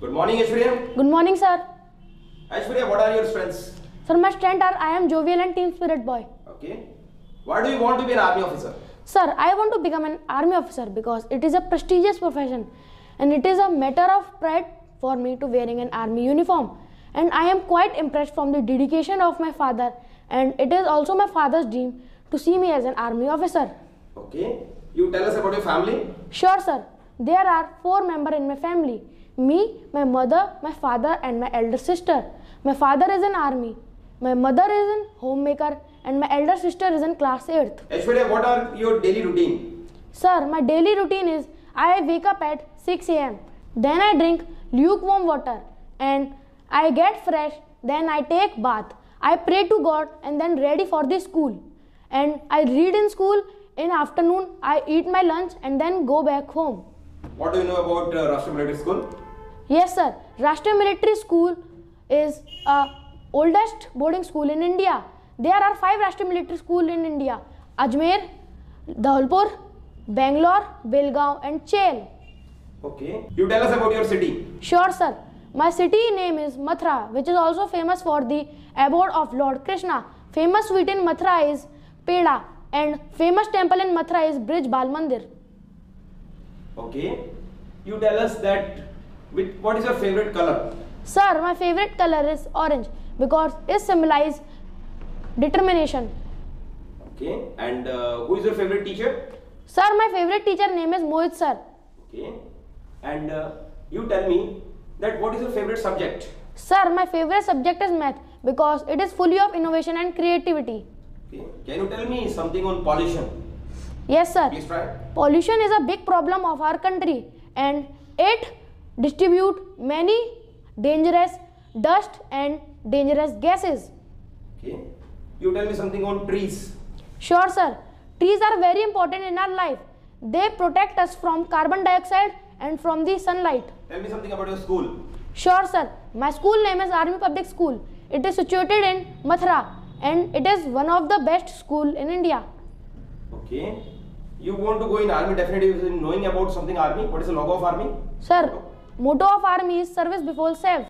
Good morning, Aishwarya. Good morning, sir. Aishwarya, what are your strengths? Sir, my strength are I am jovial and team spirit boy. Okay. Why do you want to be an army officer? Sir, I want to become an army officer because it is a prestigious profession and it is a matter of pride for me to wearing an army uniform. And I am quite impressed from the dedication of my father and it is also my father's dream to see me as an army officer. Okay. You tell us about your family. Sure, sir. There are four members in my family me, my mother, my father, and my elder sister. My father is in army, my mother is in homemaker, and my elder sister is in class 8th. Aishwarya, what are your daily routine? Sir, my daily routine is I wake up at 6 am, then I drink lukewarm water, and I get fresh, then I take bath. I pray to God and then ready for the school. And I read in school. In afternoon, I eat my lunch and then go back home. What do you know about uh, Rashtriya Military School? Yes, sir. Rashtriya Military School is a oldest boarding school in India. There are five Rashtriya Military School in India: Ajmer, Dholpur, Bangalore, Belgaum, and Chail. Okay. You tell us about your city. Sure, sir. My city name is Mathura, which is also famous for the abode of Lord Krishna. Famous sweet in Mathura is peda, and famous temple in Mathura is Brij Bal Mandir. Okay. You tell us that with what is your favorite color? Sir, my favorite color is orange because it symbolizes determination. Okay. And uh, who is your favorite teacher? Sir, my favorite teacher name is Mohit sir. Okay. And uh, you tell me that what is your favorite subject? Sir, my favorite subject is math because it is fully of innovation and creativity. Okay. Can you tell me something on pollution? Yes, sir. Please try. Pollution is a big problem of our country and it distribute many dangerous dust and dangerous gases. Okay. You tell me something on trees. Sure, sir. Trees are very important in our life. They protect us from carbon dioxide and from the sunlight. Tell me something about your school. Sure, sir. My school name is Army Public School. It is situated in Mathura and it is one of the best school in India. Okay. You want to go in army definitely knowing about something army. What is the logo of army? Sir, of army is service before self.